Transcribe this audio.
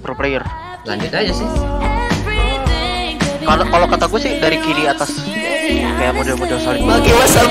pro player. Lanjut aja sih. Kalau kalau kata gue sih dari kiri atas. Kayak model-model saling bagi wasal